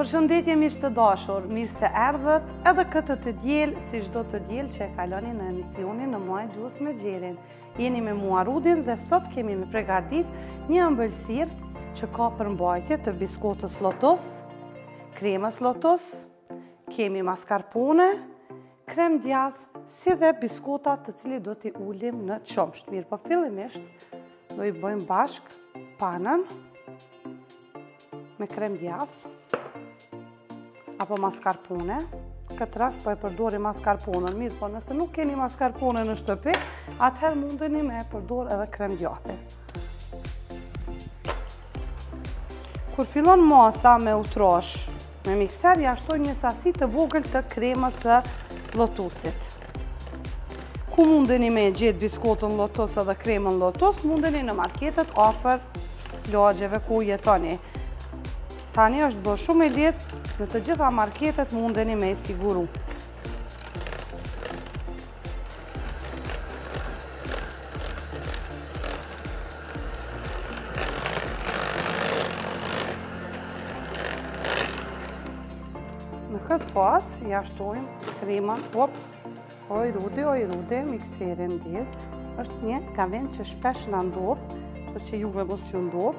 Përshëndetje miq të dashur, mirë se erdhët edhe këtë të diel, si çdo të diel që e kaloni në emisionin N'maje t'gjuhës me Xherin. Jeni me mua Rudin dhe sot kemi me pregadit një ëmbëlsirë që ka përmbajtje të biskotës lotus, kremës lotus, kemi mascarpone, krem djath, si dhe biskotat të cilat do t'i ulim në qomsht. Mirëpo fillimisht Do i bëjmë bashkë panën me krem djath apo mascarpone. Këtë rast po e përdori mascarponen, mirëpo nëse nuk keni mascarpone në shtëpi, atëherë mundeni me e përdor edhe krem djathin. Kur fillon masa me u trash me mikser, ia shtoj një sasi të vogël të kremës së lotusit. Ku mundeni me gjetë biskotën lotus edhe kremën lotus, mundeni në marketet afër lagjeve ku jetoni. Tani është bërë shumë e lehtë, në të gjitha marketet mundeni me e siguru. Në këtë fazë, ia shtojmë kremën, hop, oj Rudi, oj Rudi, mikserin dhez, është një kamen që shpesh na ndodh, që juve mos ju ndodh,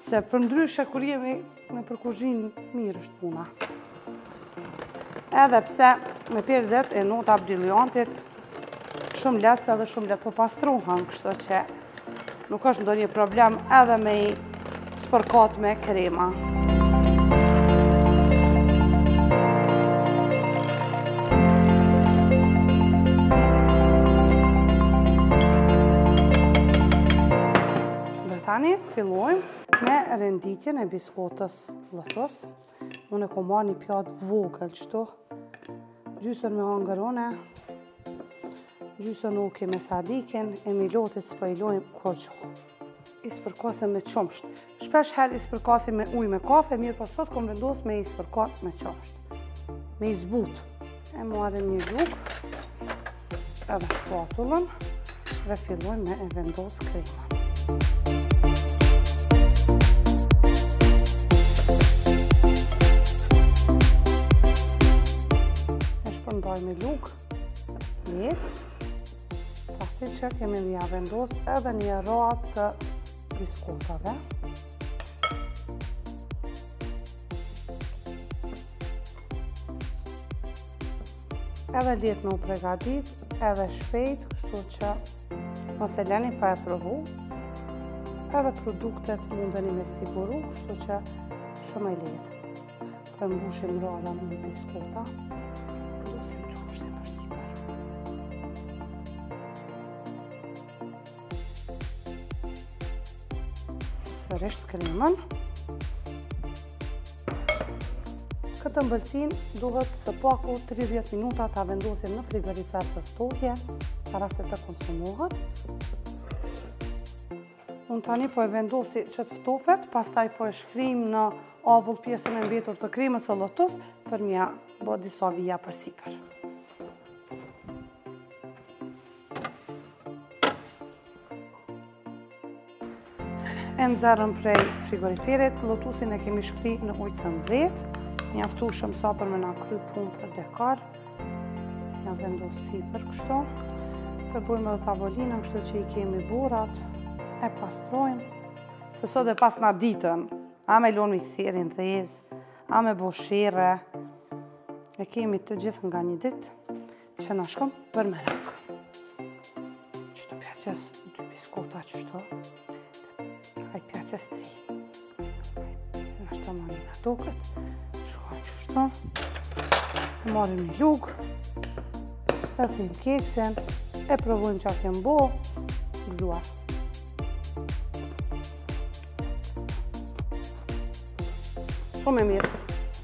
Se përndryshe kur jemi nëpër kuzhinë mirë është puna. Edhe pse me pirdhet e nota briliantit shumë lehtë, edhe shumë lehtë po pastruhen, kështu që nuk është ndonjë problem edhe me i spërkat me kremë. Dhe tani, Fillojmë me renditjen e biskotës lotus. Unë e kom marrë një pjatë t'vogël, qëtu gjysën me hangër une, gjysën nuk i me sadikin, e mi lotit së pëjlojmë po kur qohë. I spërkasim me qumsht. Shpeshherë i spërkasim me ujë me kafe, mirëpo sot kom vendos me i spërkat me qumsht. me i zbut. E marrim një lugë edhe shpatullën dhe fillojmë me e vendos kremën. E shpërndaj me lugë, lehtë, pasi që kemi me vendos edhe një radhë të biskotave. Edhe letë me u pregatit, edhe shpejt, kështu që mos e leni pa e provu. Edhe produktet mundeni me siguru, kështu që shumë e letë. mbushim radhë me biskota, Sërisht kremën. Këtë ëmbëlsinë duhet së paku 30 minuta ta vendosim në frigorifer për ftohje, para se të konsumohet. Unë tani po e vendosi që të ftofet, pastaj po e shkrim në avull pjesën e mbetur të kremës së lotus, për me ia bo disa vija përsipër. E nxerrëm prej frigoriferit, lotusin e kemi shkri në ujtë të nxehtë, mjaftueshëm sa për me na kry punë për dekor, ia vendosi për kështu, pe bojmë dhe tavolinën, kështu që i kemi burrat, e pastrojmë, se sot e pasna ditën, a me lonë mikserin dhe jezë, a me bo shire, e kemi të gjithë nga një ditë, Qe na shkon për merak. Qetu pi qes dy biskota qeshtu. Hajt pi qes tri. Hajtë se në shto moni në duket. Shkojmë qeshtu. Marrim një lugë. E thejmë keksen. E provojmë qa kemi bo. Gëzuar. Shumë e mirë.